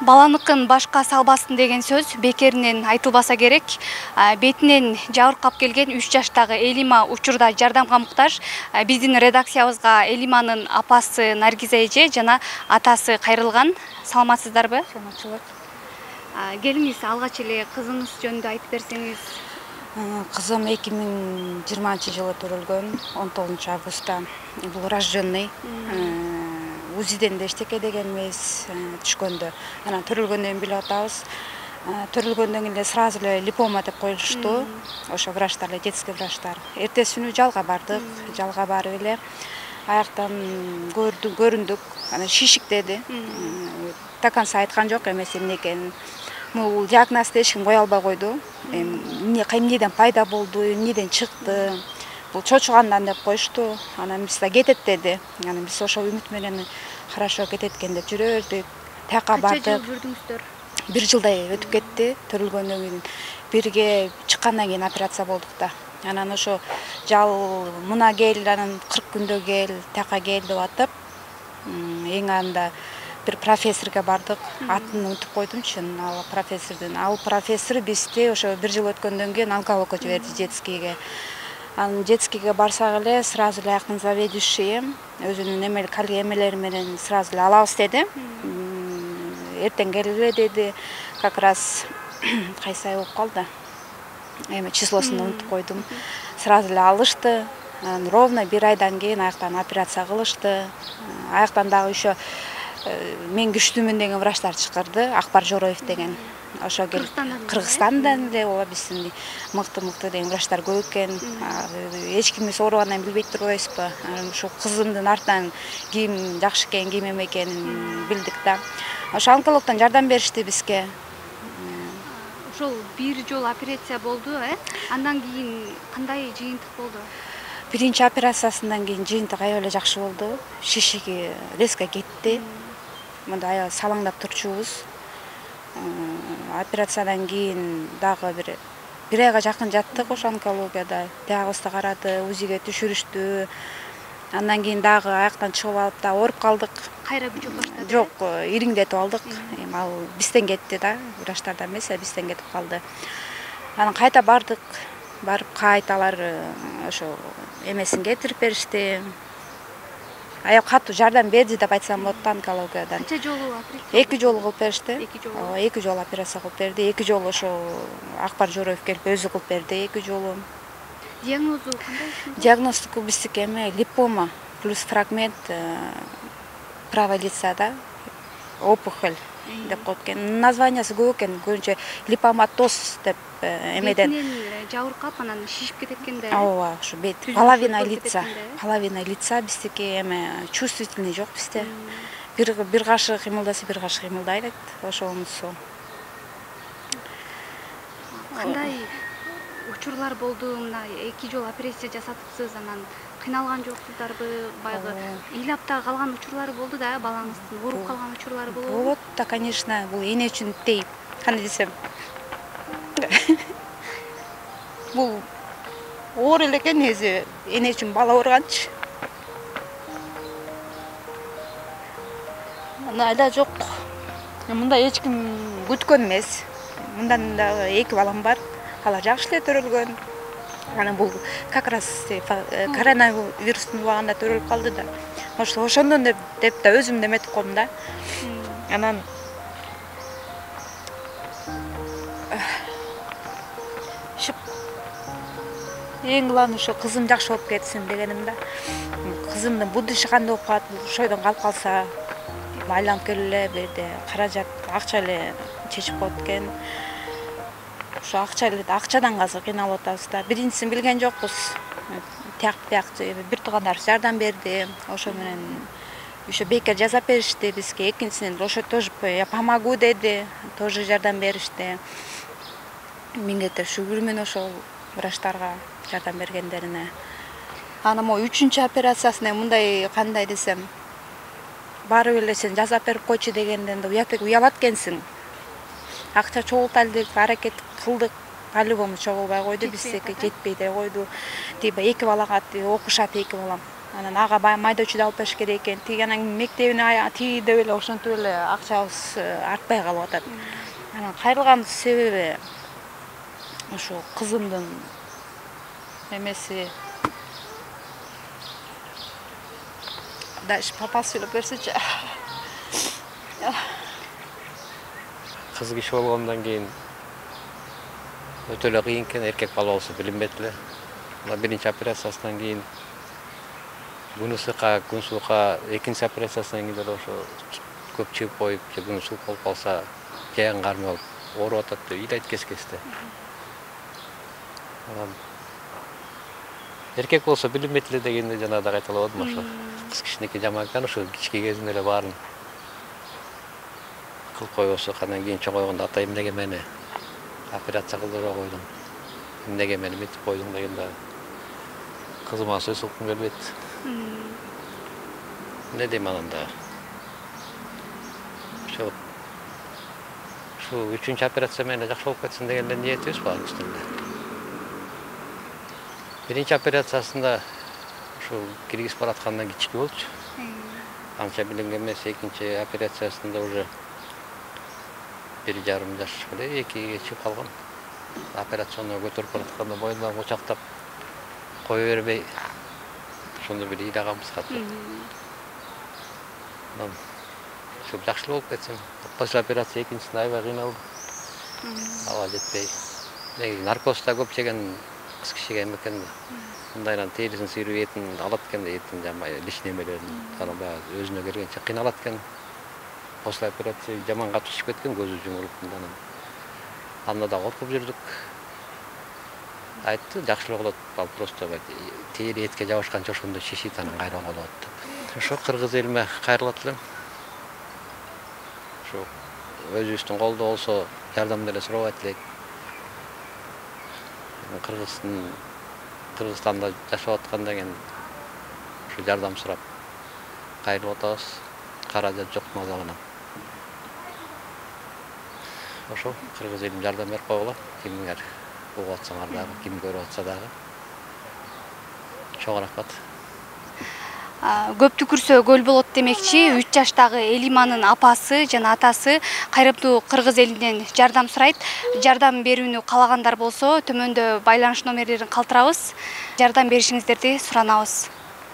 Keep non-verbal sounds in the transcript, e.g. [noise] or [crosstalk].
баланыкын башка салбасын деген сөз бекеринен айтылбаса керек. Бетинен жабыркап келген үч жаштагы элима учурда жардамга муктаж. Биздин редакциябызга элиманын апасы наргиза эже жана атасы кайрылган. Саламатсыздарбы? Саламатчылык. Келиңиз алгач эле кызыңыз жөнүндө айтып берсеңиз. Кызым эки миң жыйырманчы жылы төрөлгөн он тогузунчу августта. Бул рожденный. Узиден да эчтеке деген эмес түшкөндө. Анан төрөлгөндөн кийин билип атабыз төрөлгөндөн кийин эле сразу эле липома деп коюлушту ошо врачтар эле детский врачтар. Эртеси күнү жалга бардык. Жалга барып эле. Аяктан көрүндүк. Анан шишик деди. До конца айткан жок эмеси эмне экенин. Бул диагнозду эч ким кое албай койду. Эми эмнеден пайда болду эмнеден чыкты. Бул чочугандан деп коюшту. Анан биз да кетет деди. Анан биз ошол үмүт менен хорошо кетет экен деп жүрө бердик тияка бардык. канча жыл жүрдүңүздөр? Бир жылдай өтүп кетти. Төрөлгөндөн кийин бирге чыккандан кийин операция болдук да. Анан ошо жал мына кел анан кырк күндө кел тияка кел деп атып эң анда бир профессорго бардык. Атын унутуп койдумчу ал профессордун ал профессор бизди ошо бир жыл өткөндөн кийин алкалоокко жиберди детскийге анан детскийге барсак эле сразу эле аяктын заведующийи өзүнүн эме эмелери менен сразу эле алабыз деди. Эртең келгиле деди. Как раз [clears throat] кайсы ай болуп калды? Эме числосун унутуп койдум. Сразу эле алышты. Анан ровно бир айдан кийин аяктан операция кылышты. Аяктан дагы еще мен күчтүүмүн деген врачтар чакырды. Акбар жороев деген. Ошо келип кыргызстандан эле ооба биздин мыкты мыкты деген врачтар көп экен. Эч кимибиз ооругандан кийин билбей турбайбызбы ушул кызымдын артынан ким жакшы экен ким эме экенин билдик да. Ошо онкологдон жардам беришти бизге. Ошол бир жолу операция болду э? Андан кийин кандай жыйынтык болду? Биринчи операциясынан кийин жыйынтык аябай эле жакшы болду. Шишиги резко кетти. Мындай аябай салаңдап турчубуз операциядан кийин дагы бир бир айга жакын жаттык ошо онкологияда. Диагнозду карады узиге түшүрүштү. Андан кийин дагы аяктан чыгып алып дагы ооруп калдык. Кайра күчөп баштады? Жок ириңдетип алдык. Эми ал бизден кетти да врачтардан эмес бизден кетип калды. Анан кайта бардык. Барып кайта алар ошо эмесин кетирип беришти аябай катуу жардам берди деп айтсам болот да. Онкологиядан канча жолу операция эки жолу кылып беришти эки жолу ооба эки жолу операция кылып берди эки жолу ошо акбар жороев келип өзү кылып берди эки жолу диагнозу кандай диагноздуку биздики эме липома плюс фрагмент правый лицада опухоль. Деп коет экен названиясы көп экен көбүнчө липоматоз деп эмеден. Жабыркап анан шишип кетет экен да ооба ушу бет половина лица. половина лица биздики эме чувствительный жок бизде бир кашык кыймылдаса бир кашык кыймылдайт ошонусу кандай учурлар болду мына эки жолу операция жасатыпсыз анан? Кыйналган жоксуздарбы баягы ыйлап да калган учурлары болду да балаңыздын ооруп калган учурлары болобу болот да конечно бул эне үчүн тейп кандай десем. Бул оор эле экен негизи эне үчүн бала ооруганчы айла жок мындай эч ким күткөн эмес мындан дагы эки балам бар. Алар жакшы эле төрөлгөн анан бул как раз коронавирустун убагында төрөлүп калды да. Может ошондон деп да өзүм эметип койдум да. Анан эң кылааны ошо кызым жакшы болуп кетсин дегеним да. Кызымдын будущий кандай болуп калат ошойдон калып калса айланып келип эле бул жерде каражат акча эле чечип коет экен ошо акча эле акчадан азыр кыйналып атабыз да. Биринчисин билген жокпуз. Тияк бияк бир туугандарыбыз жардам берди. Ошо менен еще бекер жасап беришти бизге. Экинчисинен ошо тоже я помогу деди тоже жардам беришти. Миң кетип шүгүрмүн ошол врачтарга жардам бергендерине. Анан могу үчүнчү операциясына мындай кандай десем? Барып эле сен жасап берип койчу дегенден да уят уялат экенсиң акча чогултайлы деп аракет кылдык. По любому чогулбай койду биздики жетпей койду. тиги эки балага окушат эки балам анан ага майдоочуду алып бериш керек экен. Тиги анан мектебине тиги деп эле ошентип эле акчабыз артпай калып атат. Анан кайрылган себеби ушул кызымдын эмеси дальше папасы сүйлөп берсичи [laughs] кыз киши болгондон кийин өтө эле кыйын экен эркек бала болсо билинбейт эле. Мына биринчи операциясынан кийин күн ысыкка экинчи операциясынан кийин деле ошо көп чыгып коюп же күн суук болуп калса жайган кармап ооруп атат деп ыйлайт кез кезде анан эркек болсо билинбейт эле дегенди жанагыда кайталап атам ошо. Кыз кишиники жаман экен ошо кички кезинде эле баарын кылып койбосок анан кийин чоңойгондо атай эмнеге мени? Операция кылдырбай койдуң эмнеге мени мынтип койдуң дегенде кызыма сөз кылгым келбейт. Эмне дейм анан да ошо ушул үчүнчү операция менен жакшы болуп кетсин деген эле ниетибиз баарыбыздын эле биринчи операциясында ушул киргизип баратканда кичике болчу. Анча билинген эмес экинчи операциясында уже бир жарым жаш беле экиге чыгып калган операционныйга көтөрүп баратканда мойнунан кучактап кое бербей ошондо бир ыйлаганбыз катуу анан ушул жакшы эле болуп кетсин после операция экинчисинде аябай кыйналдым аба жетпей негизи наркоз да көп жеген кыз эме экен да мындайынан терисин сыйрып этин алат экен да этин жанагы лишний эмелерин анан баягы өзүнө келгенче кыйналат экен после операция жаман катуу ичип кеткен көзү жумулуп мындай анан анда да коркуп жүрдүк. Айтты жакшы эле болот ал просто тери этке жабышканча ошондо шишит анан кайра болот деп ошо кыргыз элиме кайрылат элем. Ушу өзүбүздүн колдо болсо жардам деле сурабайт элек кыргыздын кыргызстанда жашап аткандан кийин ушу жардам сурап кайрылып атабыз. Каражат жок мазагынан ошол кыргыз элим жардам берип койгула. Кимиңер угуп атсаңар дагы ким көрүп атса дагы. Чоң рахмат. Көп түкүрсө көл болот демекчи. Үч жаштагы элиманын апасы жана атасы кайрымдуу кыргыз элинен жардам сурайт. Жардам берүүнү каалагандар болсо төмөндө байланыш номерлерин калтырабыз жардам беришиңиздерди суранабыз